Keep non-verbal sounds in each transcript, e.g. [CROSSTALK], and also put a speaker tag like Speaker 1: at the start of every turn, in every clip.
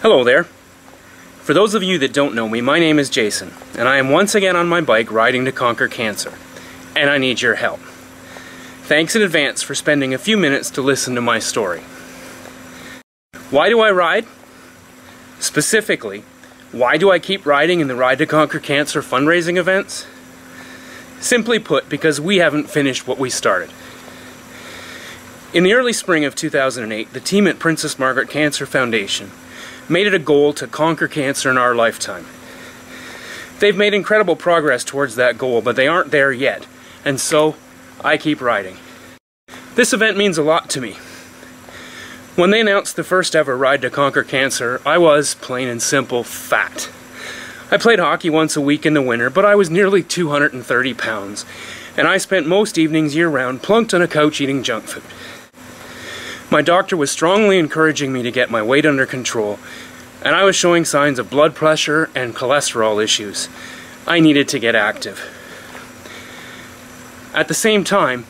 Speaker 1: Hello there. For those of you that don't know me, my name is Jason, and I am once again on my bike riding to conquer cancer. And I need your help. Thanks in advance for spending a few minutes to listen to my story. Why do I ride? Specifically, why do I keep riding in the Ride to Conquer Cancer fundraising events? Simply put, because we haven't finished what we started. In the early spring of 2008, the team at Princess Margaret Cancer Foundation made it a goal to conquer cancer in our lifetime. They've made incredible progress towards that goal, but they aren't there yet, and so I keep riding. This event means a lot to me. When they announced the first ever Ride to Conquer Cancer, I was, plain and simple, fat. I played hockey once a week in the winter, but I was nearly 230 pounds, and I spent most evenings year round plunked on a couch eating junk food. My doctor was strongly encouraging me to get my weight under control, and I was showing signs of blood pressure and cholesterol issues. I needed to get active. At the same time,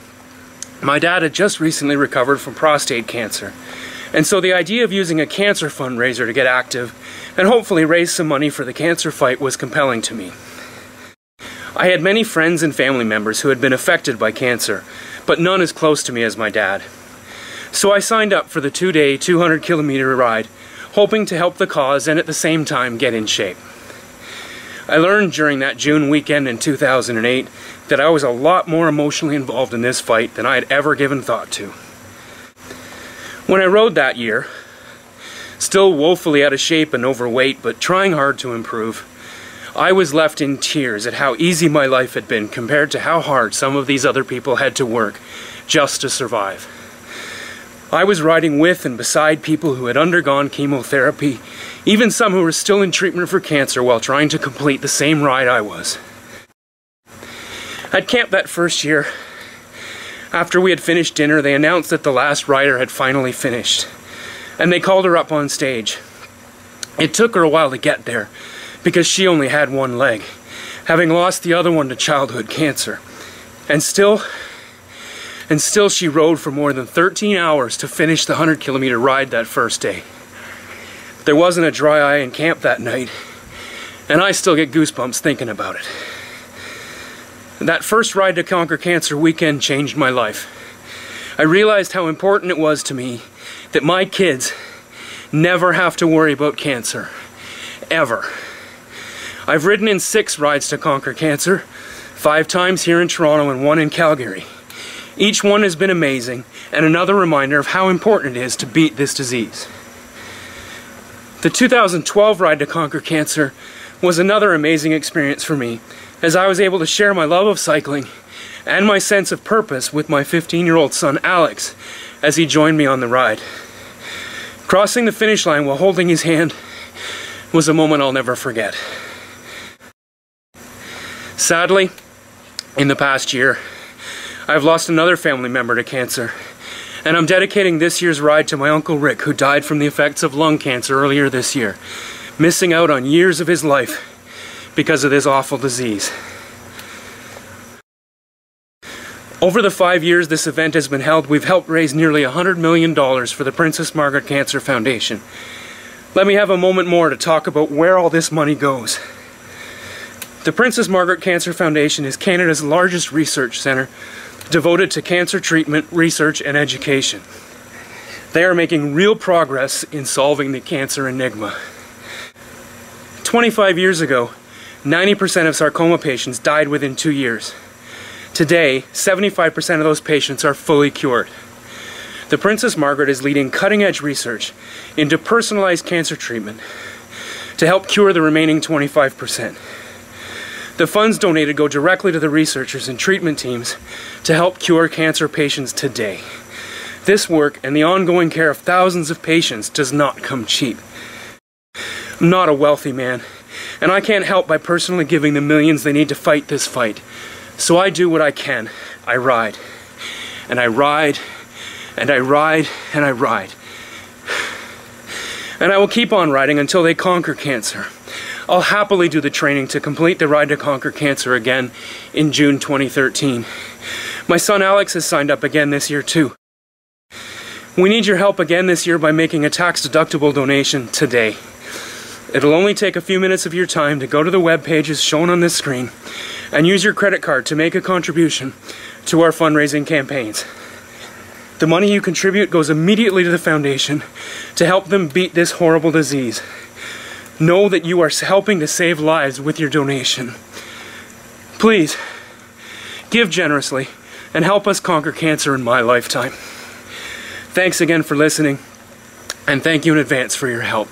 Speaker 1: my dad had just recently recovered from prostate cancer, and so the idea of using a cancer fundraiser to get active and hopefully raise some money for the cancer fight was compelling to me. I had many friends and family members who had been affected by cancer, but none as close to me as my dad. So I signed up for the two day, 200 kilometer ride, hoping to help the cause and at the same time get in shape. I learned during that June weekend in 2008 that I was a lot more emotionally involved in this fight than I had ever given thought to. When I rode that year, still woefully out of shape and overweight, but trying hard to improve, I was left in tears at how easy my life had been compared to how hard some of these other people had to work just to survive. I was riding with and beside people who had undergone chemotherapy, even some who were still in treatment for cancer while trying to complete the same ride I was. At camp that first year, after we had finished dinner, they announced that the last rider had finally finished, and they called her up on stage. It took her a while to get there because she only had one leg, having lost the other one to childhood cancer. And still, and still she rode for more than 13 hours to finish the 100 kilometer ride that first day. There wasn't a dry eye in camp that night, and I still get goosebumps thinking about it. That first ride to conquer cancer weekend changed my life. I realized how important it was to me that my kids never have to worry about cancer. Ever. I've ridden in six rides to conquer cancer, five times here in Toronto and one in Calgary. Each one has been amazing and another reminder of how important it is to beat this disease. The 2012 Ride to Conquer Cancer was another amazing experience for me as I was able to share my love of cycling and my sense of purpose with my 15 year old son Alex as he joined me on the ride. Crossing the finish line while holding his hand was a moment I'll never forget. Sadly, in the past year, I've lost another family member to cancer, and I'm dedicating this year's ride to my Uncle Rick, who died from the effects of lung cancer earlier this year, missing out on years of his life because of this awful disease. Over the five years this event has been held, we've helped raise nearly $100 million for the Princess Margaret Cancer Foundation. Let me have a moment more to talk about where all this money goes. The Princess Margaret Cancer Foundation is Canada's largest research centre devoted to cancer treatment, research, and education. They are making real progress in solving the cancer enigma. 25 years ago, 90% of sarcoma patients died within two years. Today, 75% of those patients are fully cured. The Princess Margaret is leading cutting edge research into personalized cancer treatment to help cure the remaining 25%. The funds donated go directly to the researchers and treatment teams to help cure cancer patients today. This work and the ongoing care of thousands of patients does not come cheap. I'm not a wealthy man, and I can't help by personally giving the millions they need to fight this fight. So I do what I can. I ride. And I ride, and I ride, and I ride. [SIGHS] And I will keep on riding until they conquer cancer. I'll happily do the training to complete the Ride to Conquer Cancer again in June 2013. My son Alex has signed up again this year too. We need your help again this year by making a tax deductible donation today. It'll only take a few minutes of your time to go to the web pages shown on this screen and use your credit card to make a contribution to our fundraising campaigns. The money you contribute goes immediately to the foundation to help them beat this horrible disease. Know that you are helping to save lives with your donation. Please, give generously and help us conquer cancer in my lifetime. Thanks again for listening, and thank you in advance for your help.